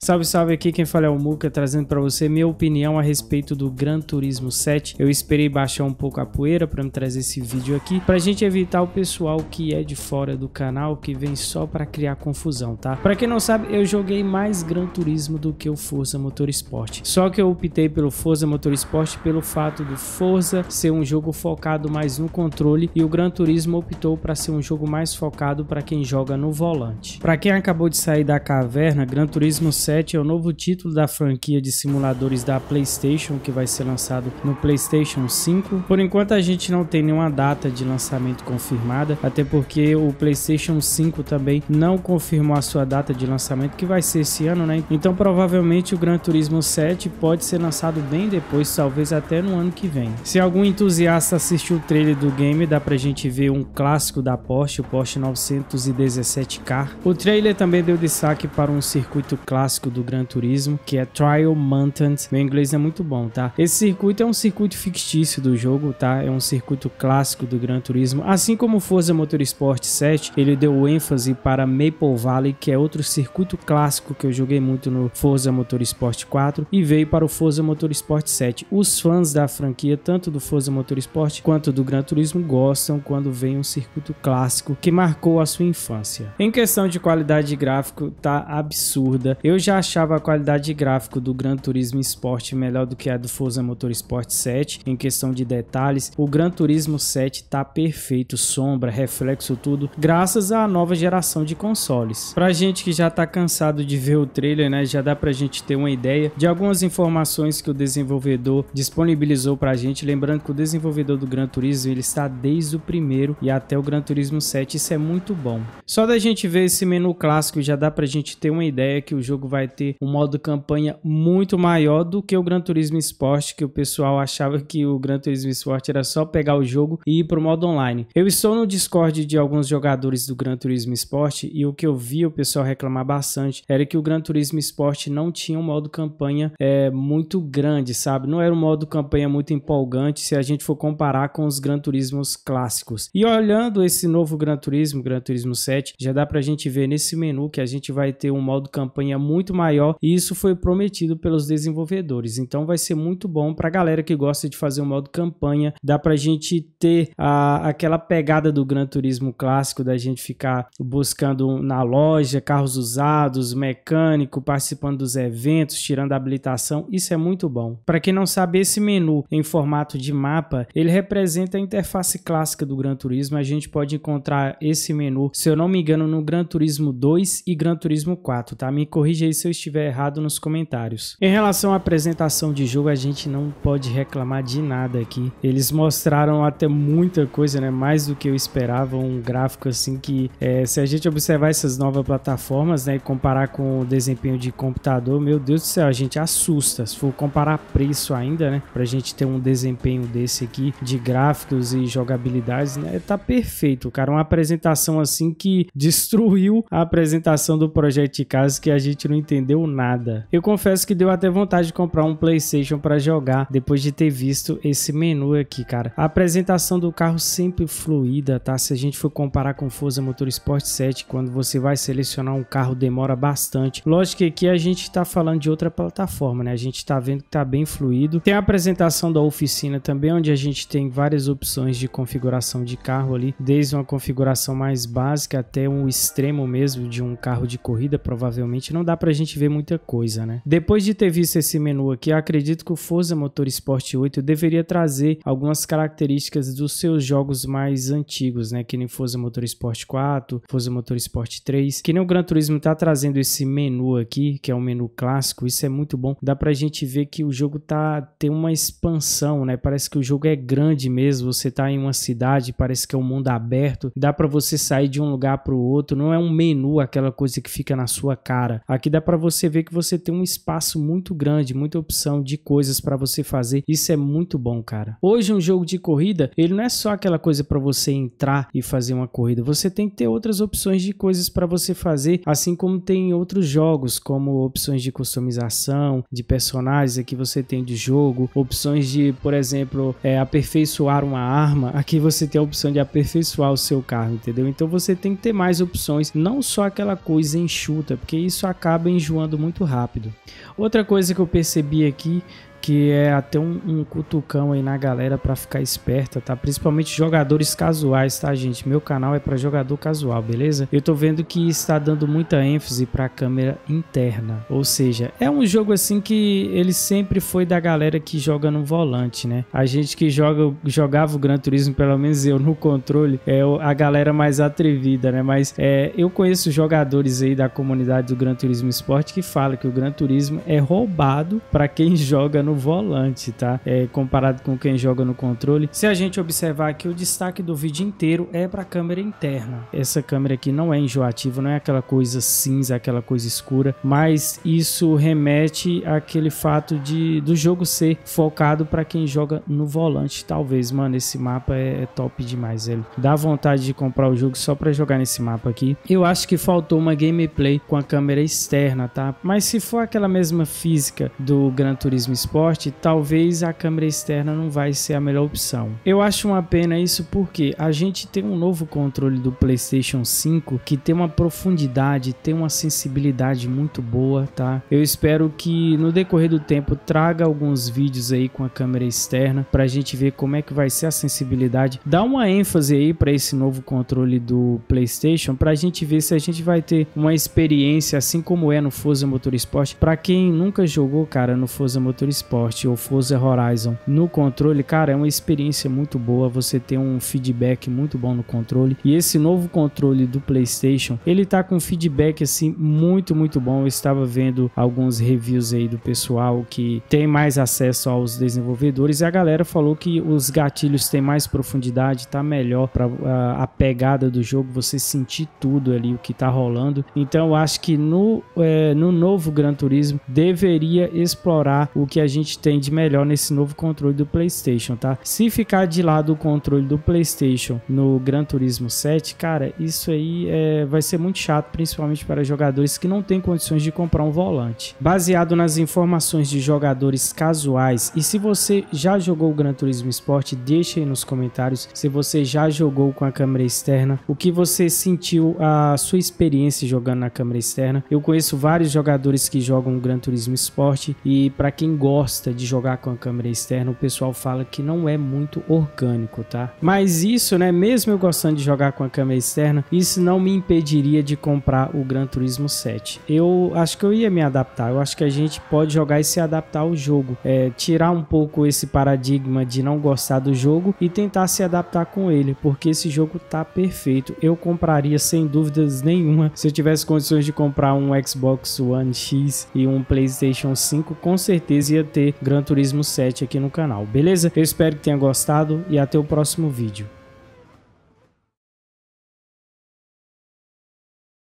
Salve, salve aqui, quem fala é o Muca, trazendo para você minha opinião a respeito do Gran Turismo 7. Eu esperei baixar um pouco a poeira para me trazer esse vídeo aqui, pra gente evitar o pessoal que é de fora do canal, que vem só para criar confusão, tá? Para quem não sabe, eu joguei mais Gran Turismo do que o Forza Motorsport. Só que eu optei pelo Forza Motorsport pelo fato do Forza ser um jogo focado mais no controle e o Gran Turismo optou para ser um jogo mais focado para quem joga no volante. Para quem acabou de sair da caverna, Gran Turismo 7 7 é o novo título da franquia de simuladores da PlayStation que vai ser lançado no PlayStation 5. Por enquanto a gente não tem nenhuma data de lançamento confirmada, até porque o PlayStation 5 também não confirmou a sua data de lançamento, que vai ser esse ano, né? Então provavelmente o Gran Turismo 7 pode ser lançado bem depois, talvez até no ano que vem. Se algum entusiasta assistiu o trailer do game, dá pra gente ver um clássico da Porsche, o Porsche 917K. O trailer também deu destaque para um circuito clássico clássico do Gran Turismo, que é Trial Mountains. Meu inglês é muito bom, tá? Esse circuito é um circuito fictício do jogo, tá? É um circuito clássico do Gran Turismo. Assim como Forza Motorsport 7, ele deu ênfase para Maple Valley, que é outro circuito clássico que eu joguei muito no Forza Motorsport 4 e veio para o Forza Motorsport 7. Os fãs da franquia, tanto do Forza Motorsport quanto do Gran Turismo, gostam quando vem um circuito clássico que marcou a sua infância. Em questão de qualidade de gráfico, tá absurda. Eu já já achava a qualidade de gráfico do Gran Turismo Sport melhor do que a do Forza Motorsport 7 em questão de detalhes. O Gran Turismo 7 tá perfeito, sombra, reflexo, tudo, graças à nova geração de consoles. Pra gente que já tá cansado de ver o trailer, né, já dá pra gente ter uma ideia de algumas informações que o desenvolvedor disponibilizou pra gente, lembrando que o desenvolvedor do Gran Turismo, ele está desde o primeiro e até o Gran Turismo 7, isso é muito bom. Só da gente ver esse menu clássico já dá pra gente ter uma ideia que o jogo vai vai ter um modo campanha muito maior do que o Gran Turismo Sport, que o pessoal achava que o Gran Turismo Sport era só pegar o jogo e ir para o modo online. Eu estou no Discord de alguns jogadores do Gran Turismo Sport e o que eu vi o pessoal reclamar bastante era que o Gran Turismo Sport não tinha um modo campanha é, muito grande, sabe? Não era um modo campanha muito empolgante se a gente for comparar com os Gran Turismos clássicos. E olhando esse novo Gran Turismo, Gran Turismo 7, já dá pra gente ver nesse menu que a gente vai ter um modo campanha muito muito maior e isso foi prometido pelos desenvolvedores. Então vai ser muito bom para a galera que gosta de fazer um modo campanha. Dá para a gente ter a, aquela pegada do Gran Turismo clássico, da gente ficar buscando na loja carros usados, mecânico, participando dos eventos, tirando a habilitação. Isso é muito bom. Para quem não sabe, esse menu em formato de mapa, ele representa a interface clássica do Gran Turismo. A gente pode encontrar esse menu, se eu não me engano, no Gran Turismo 2 e Gran Turismo 4, tá? Me corrija aí se eu estiver errado nos comentários. Em relação à apresentação de jogo, a gente não pode reclamar de nada aqui. Eles mostraram até muita coisa, né? Mais do que eu esperava, um gráfico assim que é, se a gente observar essas novas plataformas, né, e comparar com o desempenho de computador, meu Deus do céu, a gente assusta. Se for comparar preço ainda, né, pra gente ter um desempenho desse aqui de gráficos e jogabilidades, né, tá perfeito, cara. Uma apresentação assim que destruiu a apresentação do Project Cars que a gente não entendeu nada. Eu confesso que deu até vontade de comprar um PlayStation para jogar depois de ter visto esse menu aqui, cara. A apresentação do carro sempre fluida, tá? Se a gente for comparar com Forza Motorsport 7, quando você vai selecionar um carro demora bastante. Lógico que aqui a gente tá falando de outra plataforma, né? A gente tá vendo que tá bem fluido. Tem a apresentação da oficina também, onde a gente tem várias opções de configuração de carro ali, desde uma configuração mais básica até um extremo mesmo de um carro de corrida, provavelmente não dá pra gente ver muita coisa, né? Depois de ter visto esse menu aqui, acredito que o Forza Motorsport 8 deveria trazer algumas características dos seus jogos mais antigos, né? Que nem Forza Motorsport 4, Forza Motorsport 3, que nem o Gran Turismo tá trazendo esse menu aqui, que é um menu clássico, isso é muito bom. Dá pra gente ver que o jogo tá tem uma expansão, né? Parece que o jogo é grande mesmo, você tá em uma cidade, parece que é um mundo aberto, dá para você sair de um lugar para o outro, não é um menu aquela coisa que fica na sua cara. Aqui dá para você ver que você tem um espaço muito grande, muita opção de coisas para você fazer. Isso é muito bom, cara. Hoje um jogo de corrida, ele não é só aquela coisa para você entrar e fazer uma corrida. Você tem que ter outras opções de coisas para você fazer, assim como tem outros jogos, como opções de customização, de personagens aqui você tem de jogo, opções de, por exemplo, é, aperfeiçoar uma arma. Aqui você tem a opção de aperfeiçoar o seu carro, entendeu? Então você tem que ter mais opções, não só aquela coisa enxuta, porque isso acaba acaba enjoando muito rápido. Outra coisa que eu percebi aqui que é até um, um cutucão aí na galera para ficar esperta, tá? Principalmente jogadores casuais, tá, gente? Meu canal é para jogador casual, beleza? Eu tô vendo que está dando muita ênfase para câmera interna, ou seja, é um jogo assim que ele sempre foi da galera que joga no volante, né? A gente que joga jogava o Gran Turismo, pelo menos eu no controle, é a galera mais atrevida, né? Mas é, eu conheço jogadores aí da comunidade do Gran Turismo Esporte que falam que o Gran Turismo é roubado para quem joga no no volante, tá? É, comparado com quem joga no controle. Se a gente observar aqui, o destaque do vídeo inteiro é para a câmera interna. Essa câmera aqui não é enjoativa, não é aquela coisa cinza, aquela coisa escura, mas isso remete àquele fato de do jogo ser focado para quem joga no volante. Talvez, mano, esse mapa é, é top demais, ele dá vontade de comprar o jogo só para jogar nesse mapa aqui. Eu acho que faltou uma gameplay com a câmera externa, tá? Mas se for aquela mesma física do Gran Turismo Sport talvez a câmera externa não vai ser a melhor opção. Eu acho uma pena isso porque a gente tem um novo controle do PlayStation 5 que tem uma profundidade, tem uma sensibilidade muito boa, tá? Eu espero que no decorrer do tempo traga alguns vídeos aí com a câmera externa para a gente ver como é que vai ser a sensibilidade. Dá uma ênfase aí para esse novo controle do PlayStation para a gente ver se a gente vai ter uma experiência assim como é no Forza Motorsport. Para quem nunca jogou, cara, no Forza Motorsport Sport ou Forza Horizon no controle, cara, é uma experiência muito boa. Você tem um feedback muito bom no controle. E esse novo controle do PlayStation, ele tá com feedback assim muito, muito bom. Eu estava vendo alguns reviews aí do pessoal que tem mais acesso aos desenvolvedores e a galera falou que os gatilhos têm mais profundidade, tá melhor para a, pegada do jogo, você sentir tudo ali o que tá rolando. Então eu acho que no, é, no novo Gran Turismo deveria explorar o que a gente gente tem de melhor nesse novo controle do PlayStation, tá? Se ficar de lado o controle do PlayStation no Gran Turismo 7, cara, isso aí é, vai ser muito chato, principalmente para jogadores que não têm condições de comprar um volante. Baseado nas informações de jogadores casuais, e se você já jogou o Gran Turismo Sport, deixe aí nos comentários se você já jogou com a câmera externa, o que você sentiu a sua experiência jogando na câmera externa. Eu conheço vários jogadores que jogam o Gran Turismo Sport e para quem gosta gosta de jogar com a câmera externa, o pessoal fala que não é muito orgânico, tá? Mas isso, né, mesmo eu gostando de jogar com a câmera externa, isso não me impediria de comprar o Gran Turismo 7. Eu acho que eu ia me adaptar, eu acho que a gente pode jogar e se adaptar ao jogo, é, tirar um pouco esse paradigma de não gostar do jogo e tentar se adaptar com ele, porque esse jogo tá perfeito. Eu compraria sem dúvidas nenhuma se eu tivesse condições de comprar um Xbox One X e um PlayStation 5, com certeza ia ter Gran Turismo 7 aqui no canal, beleza? Eu espero que tenha gostado e até o próximo vídeo.